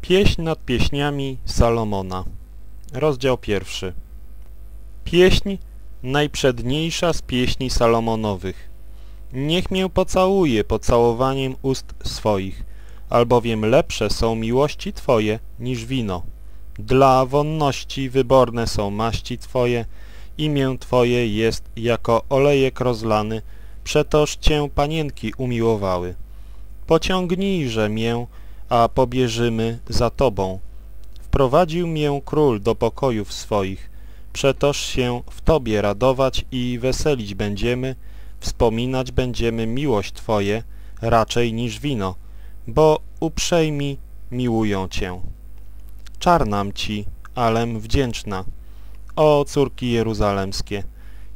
Pieśń nad pieśniami Salomona Rozdział pierwszy Pieśń najprzedniejsza z pieśni Salomonowych Niech mię pocałuje pocałowaniem ust swoich, albowiem lepsze są miłości Twoje niż wino. Dla wonności wyborne są maści Twoje, imię Twoje jest jako olejek rozlany, przetoż Cię panienki umiłowały. Pociągnijże mię, a pobieżymy za Tobą. Wprowadził mię król do pokojów swoich, przetoż się w Tobie radować i weselić będziemy, wspominać będziemy miłość Twoje raczej niż wino, bo uprzejmi miłują Cię. Czarnam Ci, alem wdzięczna. O córki jeruzalemskie,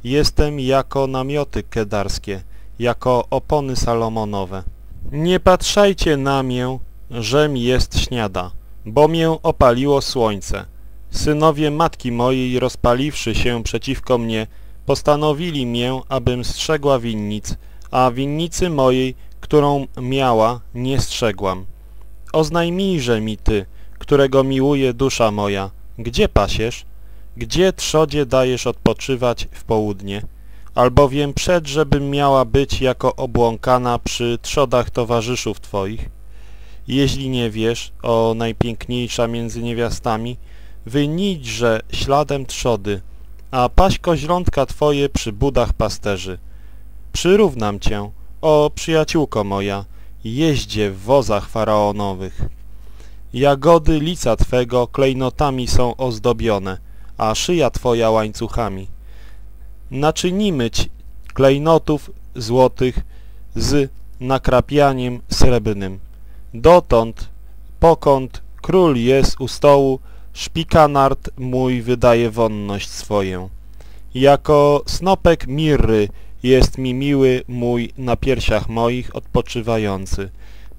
jestem jako namioty kedarskie, jako opony salomonowe. Nie patrzajcie na mię, żem jest śniada, bo mię opaliło słońce. Synowie matki mojej, rozpaliwszy się przeciwko mnie, postanowili mię, abym strzegła winnic, a winnicy mojej, którą miała, nie strzegłam. Oznajmijże mi Ty, którego miłuje dusza moja, gdzie pasiesz? Gdzie trzodzie dajesz odpoczywać w południe? Albowiem przed, żebym miała być jako obłąkana przy trzodach towarzyszów Twoich. Jeśli nie wiesz, o najpiękniejsza między niewiastami, wynijdźże śladem trzody, a paść koźlątka Twoje przy budach pasterzy. Przyrównam Cię, o przyjaciółko moja, jeździe w wozach faraonowych. Jagody lica Twego klejnotami są ozdobione, a szyja Twoja łańcuchami. Naczynimy Ci klejnotów złotych z nakrapianiem srebrnym. Dotąd, pokąd król jest u stołu, szpikanard mój wydaje wonność swoję. Jako snopek mirry jest mi miły mój na piersiach moich odpoczywający.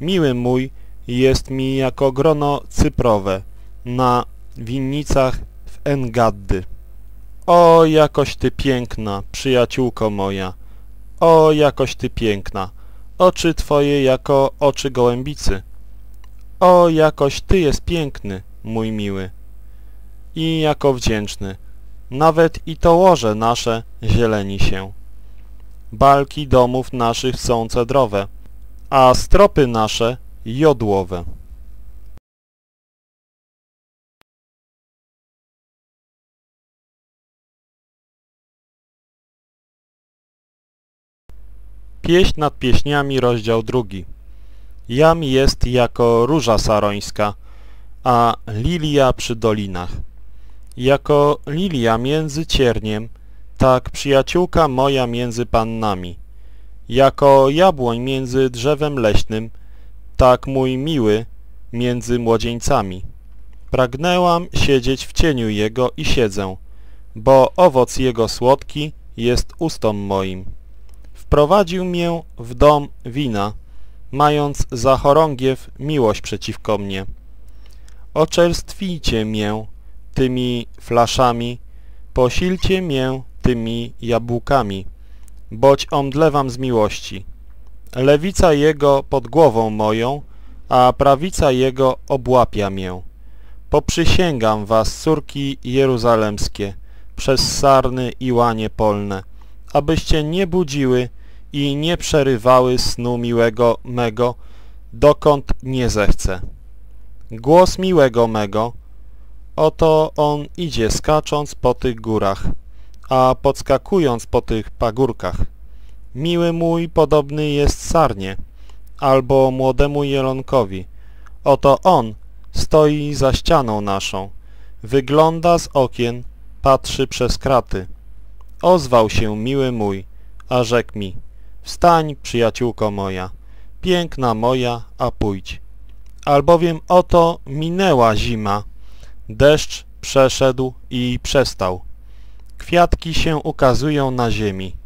Miły mój jest mi jako grono cyprowe na winnicach w Engaddy. O, jakoś ty piękna, przyjaciółko moja, o, jakoś ty piękna, oczy twoje jako oczy gołębicy. O, jakoś ty jest piękny, mój miły, i jako wdzięczny, nawet i to łoże nasze zieleni się. Balki domów naszych są cedrowe, a stropy nasze jodłowe. Pieśń nad pieśniami, rozdział drugi. Jam jest jako róża sarońska, a lilia przy dolinach. Jako lilia między cierniem, tak przyjaciółka moja między pannami. Jako jabłoń między drzewem leśnym, tak mój miły między młodzieńcami. Pragnęłam siedzieć w cieniu jego i siedzę, bo owoc jego słodki jest ustom moim. Wprowadził mię w dom wina, mając za chorągiew miłość przeciwko mnie. Oczerstwijcie mię tymi flaszami, posilcie mię tymi jabłkami, boć omdlewam z miłości. Lewica jego pod głową moją, a prawica jego obłapia mię. Poprzysięgam was, córki jeruzalemskie, przez sarny i łanie polne, abyście nie budziły i nie przerywały snu miłego mego, dokąd nie zechce. Głos miłego mego, oto on idzie skacząc po tych górach, a podskakując po tych pagórkach. Miły mój podobny jest sarnie, albo młodemu jelonkowi. Oto on stoi za ścianą naszą, wygląda z okien, patrzy przez kraty. Ozwał się miły mój, a rzekł mi, wstań, przyjaciółko moja, piękna moja, a pójdź. Albowiem oto minęła zima, deszcz przeszedł i przestał. Kwiatki się ukazują na ziemi.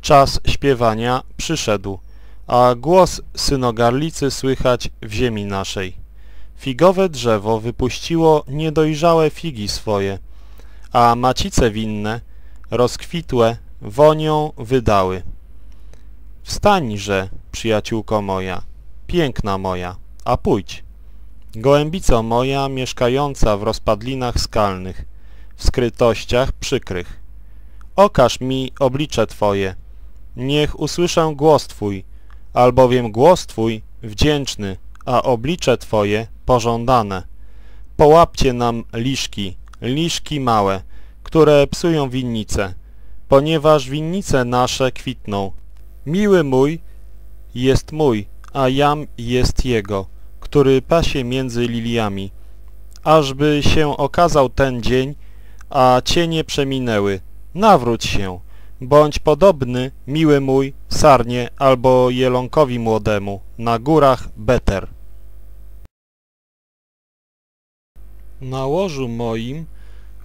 Czas śpiewania przyszedł, a głos synogarlicy słychać w ziemi naszej. Figowe drzewo wypuściło niedojrzałe figi swoje, a macice winne, rozkwitłe, wonią wydały. Wstańże, przyjaciółko moja, piękna moja, a pójdź. Gołębico moja, mieszkająca w rozpadlinach skalnych, w skrytościach przykrych. Okaż mi oblicze Twoje, niech usłyszę głos Twój, albowiem głos Twój wdzięczny, a oblicze Twoje pożądane. Połapcie nam liszki, liszki małe, które psują winnice, ponieważ winnice nasze kwitną. Miły mój jest mój, a jam jest jego, który pasie między liliami. Ażby się okazał ten dzień, a cienie przeminęły. Nawróć się, bądź podobny, miły mój, sarnie albo jelonkowi młodemu, na górach Beter. Na łożu moim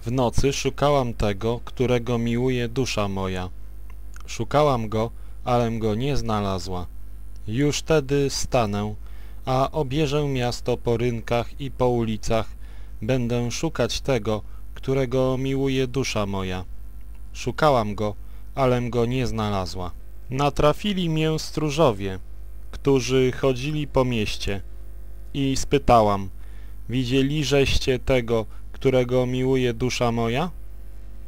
w nocy szukałam tego, którego miłuje dusza moja. Szukałam go, alem go nie znalazła. Już tedy stanę, a obierzę miasto po rynkach i po ulicach. Będę szukać tego, którego miłuje dusza moja. Szukałam go, alem go nie znalazła. Natrafili mię stróżowie, którzy chodzili po mieście i spytałam, widzieliżeście tego, którego miłuje dusza moja?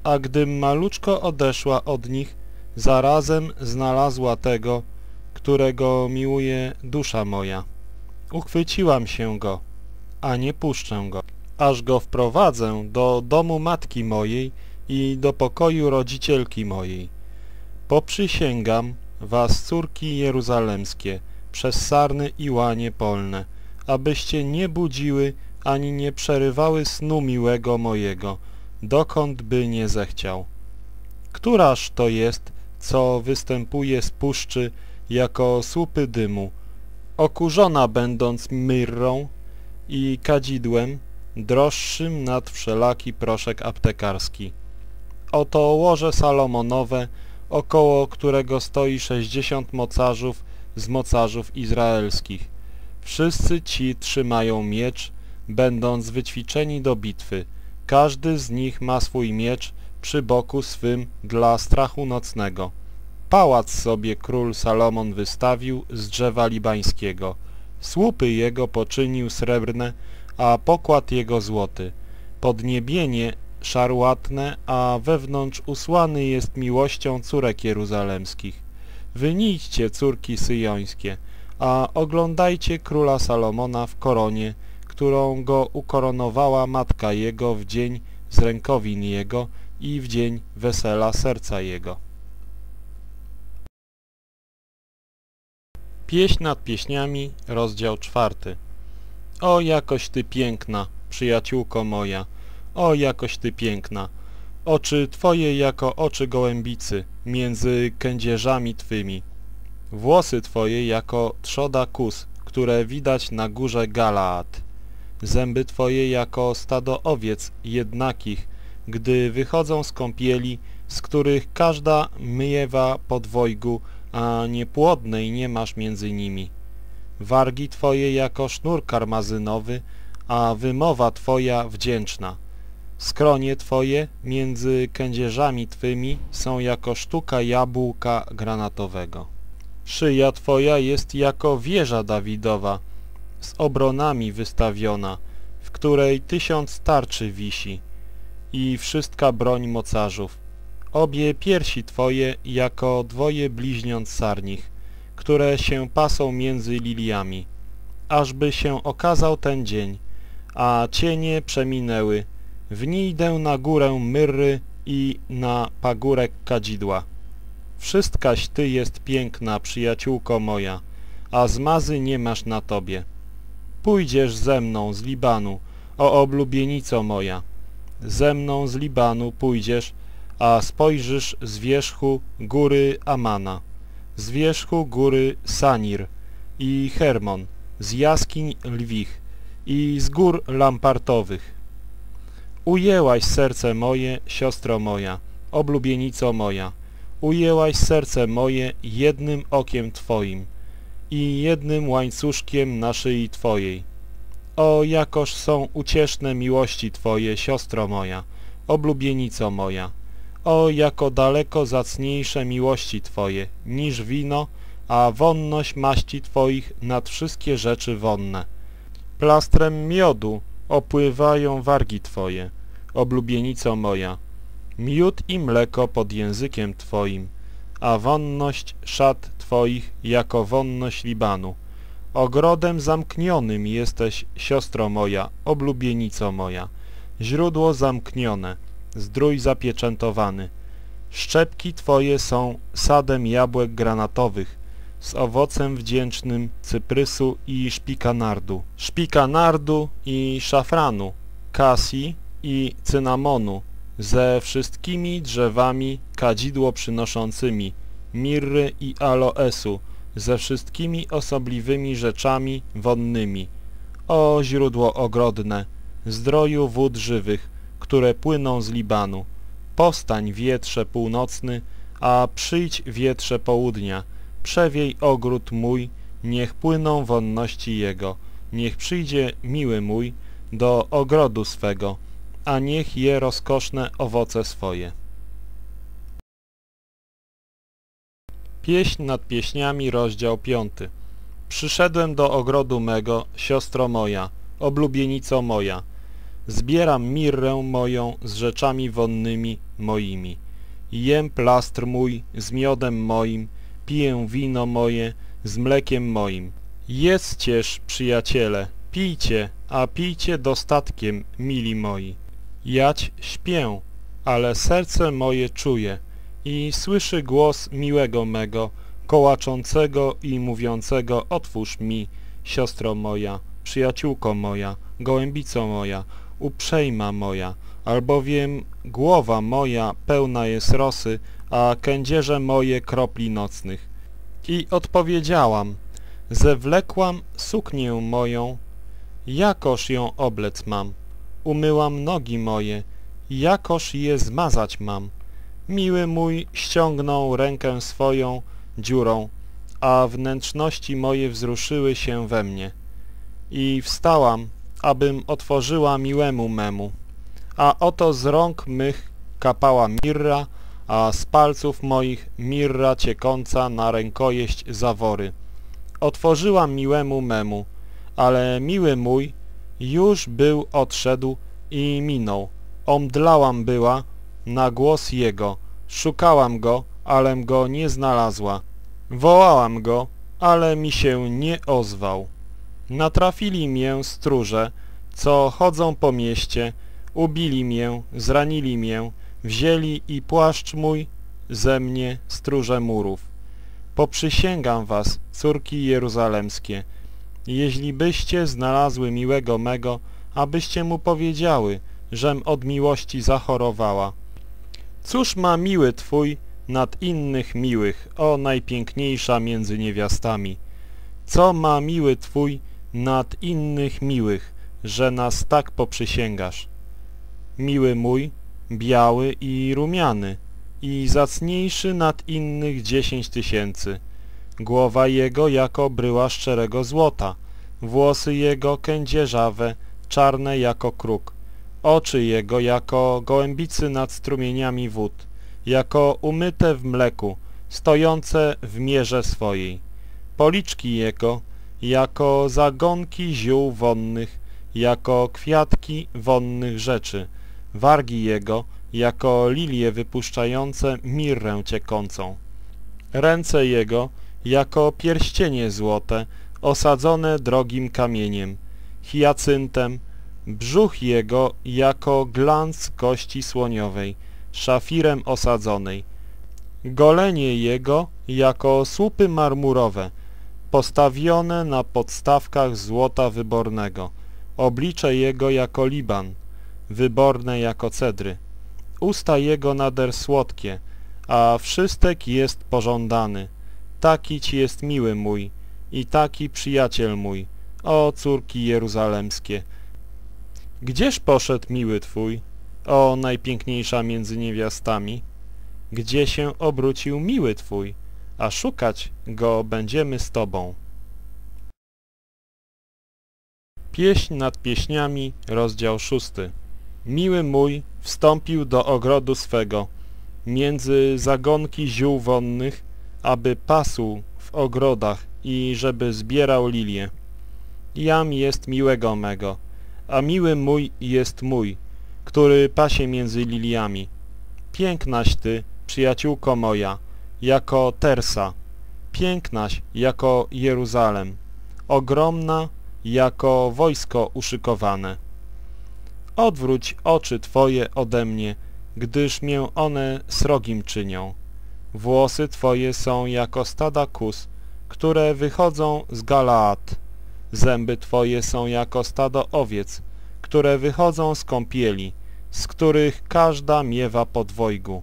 A gdym maluczko odeszła od nich, zarazem znalazła tego, którego miłuje dusza moja. Uchwyciłam się go, a nie puszczę go, aż go wprowadzę do domu matki mojej i do pokoju rodzicielki mojej. Poprzysięgam was, córki jeruzalemskie, przez sarny i łanie polne, abyście nie budziły ani nie przerywały snu miłego mojego, dokąd by nie zechciał. Któraż to jest, co występuje z puszczy jako słupy dymu, okurzona będąc myrrą i kadzidłem, droższym nad wszelaki proszek aptekarski. Oto łoże Salomonowe, około którego stoi sześćdziesiąt mocarzów z mocarzów izraelskich. Wszyscy ci trzymają miecz, będąc wyćwiczeni do bitwy. Każdy z nich ma swój miecz przy boku swym dla strachu nocnego. Pałac sobie król Salomon wystawił z drzewa libańskiego. Słupy jego poczynił srebrne, a pokład jego złoty. Podniebienie szarłatne, a wewnątrz usłany jest miłością córek jeruzalemskich. Wynijdźcie córki syjońskie, a oglądajcie króla Salomona w koronie, którą go ukoronowała matka jego w dzień z rękowin jego i w dzień wesela serca jego. Pieśń nad pieśniami, rozdział czwarty. O, jakoś ty piękna, przyjaciółko moja, o, jakoś ty piękna, oczy twoje jako oczy gołębicy, między kędzierzami twymi, włosy twoje jako trzoda kus, które widać na górze Galaad, zęby twoje jako stado owiec jednakich, gdy wychodzą z kąpieli, z których każda myjewa po dwojgu, a niepłodnej nie masz między nimi. Wargi twoje jako sznur karmazynowy, a wymowa twoja wdzięczna. Skronie twoje między kędzierzami twymi są jako sztuka jabłka granatowego. Szyja twoja jest jako wieża Dawidowa, z obronami wystawiona, w której tysiąc tarczy wisi i wszystka broń mocarzów. Obie piersi twoje jako dwoje bliźniąt sarnich, które się pasą między liliami, ażby się okazał ten dzień, a cienie przeminęły. Wnijdę na górę myrry i na pagórek kadzidła. Wszystkaś ty jest piękna, przyjaciółko moja, a zmazy nie masz na tobie. Pójdziesz ze mną z Libanu, o oblubienico moja. Ze mną z Libanu pójdziesz, a spojrzysz z wierzchu góry Amana, z wierzchu góry Sanir i Hermon, z jaskiń lwich i z gór lampartowych. Ujęłaś serce moje, siostro moja, oblubienico moja, ujęłaś serce moje jednym okiem Twoim i jednym łańcuszkiem na szyi Twojej. O, jakoż są ucieszne miłości Twoje, siostro moja, oblubienico moja. O, jako daleko zacniejsze miłości Twoje, niż wino, a wonność maści Twoich nad wszystkie rzeczy wonne. Plastrem miodu opływają wargi Twoje, oblubienico moja. Miód i mleko pod językiem Twoim, a wonność szat Twoich jako wonność Libanu. Ogrodem zamknionym jesteś, siostro moja, oblubienico moja. Źródło zamknione, zdrój zapieczętowany. Szczepki Twoje są sadem jabłek granatowych, z owocem wdzięcznym cyprysu i szpikanardu, szpikanardu i szafranu, kasji i cynamonu, ze wszystkimi drzewami kadzidło przynoszącymi, mirry i aloesu, ze wszystkimi osobliwymi rzeczami wonnymi. O źródło ogrodne, zdroju wód żywych, które płyną z Libanu. Powstań wietrze północny, a przyjdź wietrze południa, przewiej ogród mój, niech płyną wonności jego, niech przyjdzie miły mój do ogrodu swego, a niech je rozkoszne owoce swoje. Pieśń nad pieśniami, rozdział piąty. Przyszedłem do ogrodu mego, siostro moja, oblubienico moja. Zbieram mirrę moją z rzeczami wonnymi moimi. Jem plastr mój z miodem moim, piję wino moje z mlekiem moim. Jedzcież, przyjaciele, pijcie, a pijcie dostatkiem, mili moi. Jać śpię, ale serce moje czuje i słyszy głos miłego mego, kołaczącego i mówiącego Otwórz mi, siostro moja, przyjaciółko moja, gołębico moja, uprzejma moja, albowiem głowa moja pełna jest rosy, a kędzierze moje kropli nocnych. I odpowiedziałam, zewlekłam suknię moją, jakoż ją oblec mam, umyłam nogi moje, jakoż je zmazać mam. Miły mój ściągnął rękę swoją dziurą, a wnętrzności moje wzruszyły się we mnie. I wstałam, abym otworzyła miłemu memu. A oto z rąk mych kapała mirra, a z palców moich mirra ciekąca na rękojeść zawory. Otworzyłam miłemu memu, ale miły mój już był odszedł i minął. Omdlałam była na głos jego. Szukałam go, alem go nie znalazła. Wołałam go, ale mi się nie ozwał. Natrafili mię stróże, co chodzą po mieście, ubili mię, zranili mię, wzięli i płaszcz mój ze mnie stróże murów. Poprzysięgam was, córki jeruzalemskie, jeśli byście znalazły miłego mego, abyście mu powiedziały, żem od miłości zachorowała. Cóż ma miły Twój nad innych miłych, o najpiękniejsza między niewiastami? Co ma miły Twój nad innych miłych, że nas tak poprzysięgasz? Miły mój, biały i rumiany, i zacniejszy nad innych dziesięć tysięcy. Głowa jego jako bryła szczerego złota, włosy jego kędzierzawe, czarne jako kruk, oczy jego jako gołębicy nad strumieniami wód, jako umyte w mleku, stojące w mierze swojej. Policzki jego jako zagonki ziół wonnych, jako kwiatki wonnych rzeczy, wargi jego jako lilie wypuszczające mirrę ciekącą. Ręce jego jako pierścienie złote, osadzone drogim kamieniem, hiacyntem, brzuch jego jako glans kości słoniowej, szafirem osadzonej, golenie jego jako słupy marmurowe, postawione na podstawkach złota wybornego, oblicze jego jako Liban, wyborne jako cedry, usta jego nader słodkie, a wszystek jest pożądany. Taki ci jest miły mój i taki przyjaciel mój, o córki jeruzalemskie, Gdzież poszedł miły Twój, o najpiękniejsza między niewiastami? Gdzie się obrócił miły Twój, a szukać go będziemy z Tobą. Pieśń nad pieśniami, rozdział szósty. Miły mój wstąpił do ogrodu swego, między zagonki ziół wonnych, aby pasł w ogrodach i żeby zbierał lilie. jam jest miłego mego, a miły mój jest mój, który pasie między liliami. Pięknaś ty, przyjaciółko moja, jako Tersa, pięknaś jako Jeruzalem, ogromna jako wojsko uszykowane. Odwróć oczy Twoje ode mnie, gdyż mię one srogim czynią. Włosy Twoje są jako stada kus, które wychodzą z Galaad. Zęby Twoje są jako stado owiec, które wychodzą z kąpieli, z których każda miewa podwojgu,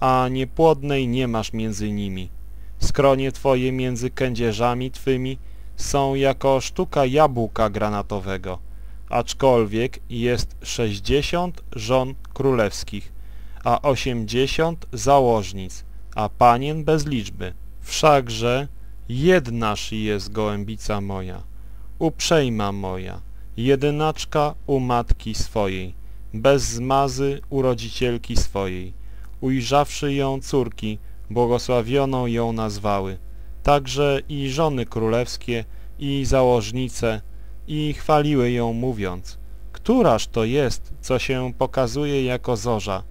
a niepłodnej nie masz między nimi. Skronie Twoje między kędzierzami Twymi są jako sztuka jabłka granatowego, aczkolwiek jest sześćdziesiąt żon królewskich, a osiemdziesiąt założnic, a panien bez liczby. Wszakże jednaż jest gołębica moja, uprzejma moja, jedynaczka u matki swojej, bez zmazy u rodzicielki swojej. Ujrzawszy ją córki, błogosławioną ją nazwały. Także i żony królewskie, i założnice, i chwaliły ją mówiąc, Któraż to jest, co się pokazuje jako zorza,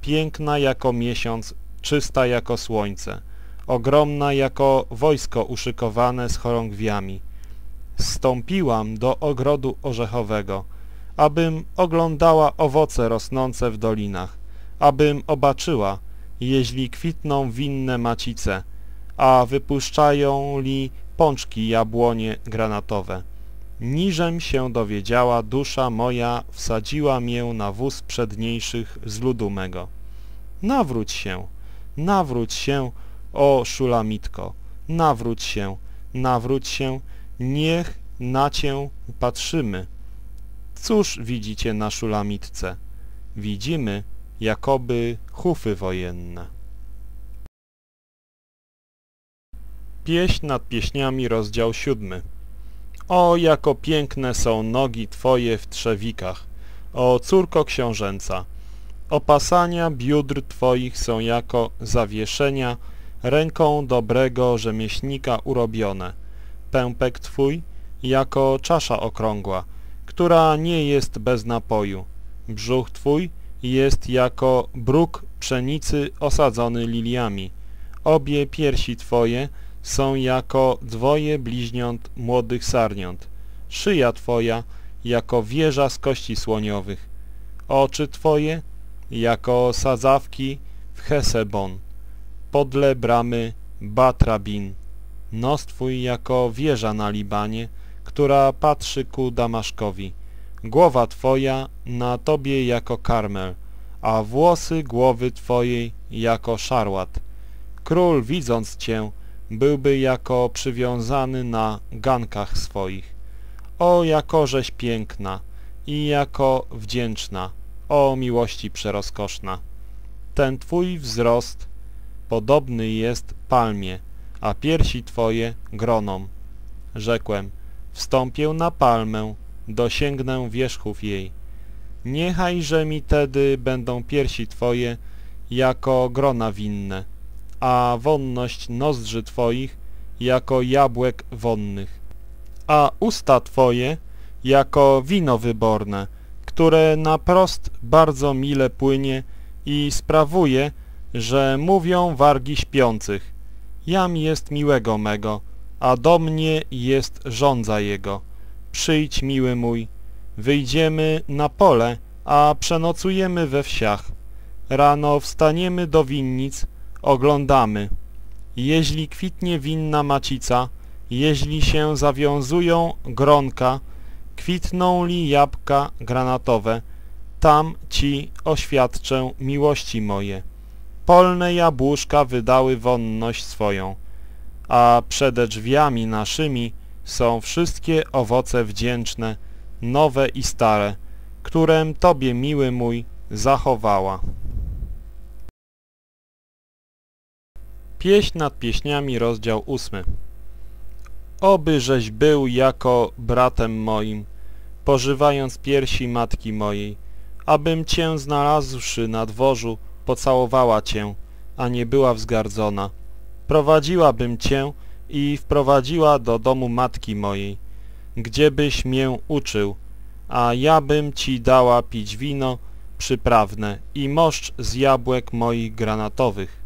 piękna jako miesiąc, czysta jako słońce, ogromna jako wojsko uszykowane z chorągwiami. Stąpiłam do ogrodu orzechowego, abym oglądała owoce rosnące w dolinach, abym obaczyła, jeśli kwitną winne macice, a wypuszczają li pączki jabłonie granatowe. Niżem się dowiedziała, dusza moja wsadziła mię na wóz przedniejszych z ludu mego. Nawróć się, nawróć się, o szulamitko, nawróć się, nawróć się, niech na cię patrzymy. Cóż widzicie na szulamitce? Widzimy, jakoby hufy wojenne. Pieśń nad pieśniami, rozdział siódmy. O, jako piękne są nogi Twoje w trzewikach, o córko książęca! Opasania biudr Twoich są jako zawieszenia ręką dobrego rzemieślnika urobione. Pępek Twój jako czasza okrągła, która nie jest bez napoju. Brzuch Twój jest jako bruk pszenicy osadzony liliami. Obie piersi Twoje są jako dwoje bliźniąt młodych sarniąt. Szyja Twoja jako wieża z kości słoniowych. Oczy Twoje jako sadzawki w Hesebon. Podle bramy Batrabin. Nos Twój jako wieża na Libanie, która patrzy ku Damaszkowi. Głowa Twoja na Tobie jako karmel, a włosy głowy Twojej jako szarłat. Król widząc Cię byłby jako przywiązany na gankach swoich. O jakożeś piękna i jako wdzięczna, o miłości przerozkoszna. Ten Twój wzrost podobny jest palmie, a piersi Twoje gronom. Rzekłem, wstąpię na palmę, dosięgnę wierzchów jej. Niechajże mi tedy będą piersi Twoje jako grona winne, a wonność nozdrzy Twoich jako jabłek wonnych, a usta Twoje jako wino wyborne, które naprost bardzo mile płynie i sprawuje, że mówią wargi śpiących. Jam jest miłego mego, a do mnie jest żądza jego. Przyjdź, miły mój, wyjdziemy na pole, a przenocujemy we wsiach. Rano wstaniemy do winnic, oglądamy. Jeśli kwitnie winna macica, jeśli się zawiązują gronka, kwitną li jabłka granatowe, tam ci oświadczę miłości moje. Polne jabłuszka wydały wonność swoją, a przede drzwiami naszymi są wszystkie owoce wdzięczne, nowe i stare, którem Tobie, miły mój, zachowała. Pieśń nad pieśniami, rozdział ósmy. Oby żeś był jako bratem moim, pożywając piersi matki mojej, abym Cię znalazłszy na dworzu, pocałowała Cię, a nie była wzgardzona. Prowadziłabym Cię i wprowadziła do domu matki mojej. gdziebyś mię uczył, a ja bym ci dała pić wino przyprawne i moszcz z jabłek moich granatowych.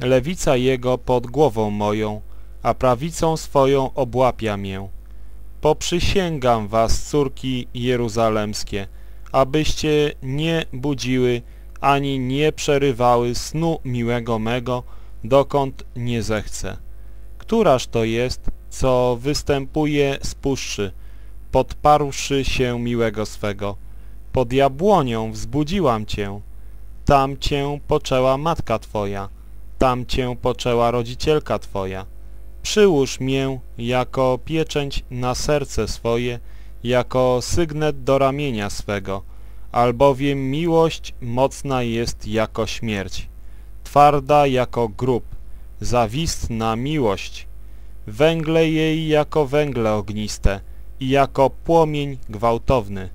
Lewica jego pod głową moją, a prawicą swoją obłapia mię. Poprzysięgam was, córki jeruzalemskie, abyście nie budziły ani nie przerywały snu miłego mego, dokąd nie zechce. Któraż to jest, co występuje z puszczy, podparłszy się miłego swego? Pod jabłonią wzbudziłam cię, tam cię poczęła matka twoja, tam cię poczęła rodzicielka twoja. Przyłóż mię jako pieczęć na serce swoje, jako sygnet do ramienia swego, albowiem miłość mocna jest jako śmierć, twarda jako grób, zawistna miłość, węgle jej jako węgle ogniste i jako płomień gwałtowny.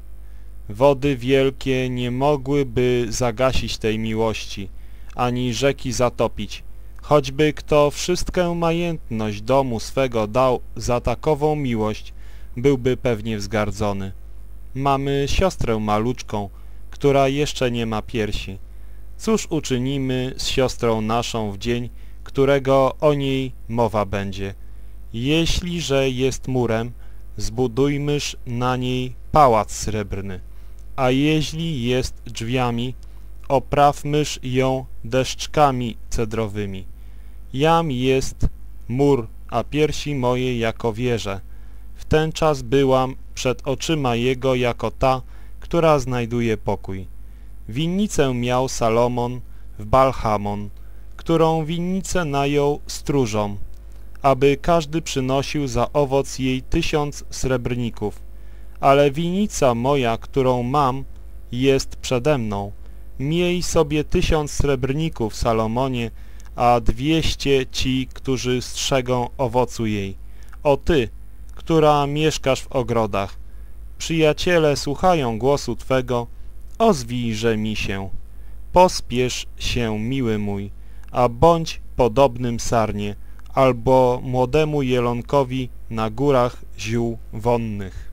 Wody wielkie nie mogłyby zagasić tej miłości, ani rzeki zatopić, choćby kto wszystkę majętność domu swego dał za takową miłość, byłby pewnie wzgardzony. Mamy siostrę maluczką, która jeszcze nie ma piersi. Cóż uczynimy z siostrą naszą w dzień, którego o niej mowa będzie? Jeśli, że jest murem, zbudujmyż na niej pałac srebrny, a jeśli jest drzwiami, oprawmyż ją deszczkami cedrowymi. Jam jest mur, a piersi moje jako wieże. W ten czas byłam przed oczyma jego jako ta, która znajduje pokój. Winnicę miał Salomon w Balhamon, którą winnicę najął stróżom, aby każdy przynosił za owoc jej tysiąc srebrników. Ale winnica moja, którą mam, jest przede mną. Miej sobie tysiąc srebrników, Salomonie, a dwieście ci, którzy strzegą owocu jej. O ty, która mieszkasz w ogrodach, przyjaciele słuchają głosu Twego, ozwijże mi się. Pospiesz się, miły mój, a bądź podobnym sarnie, albo młodemu jelonkowi na górach ziół wonnych.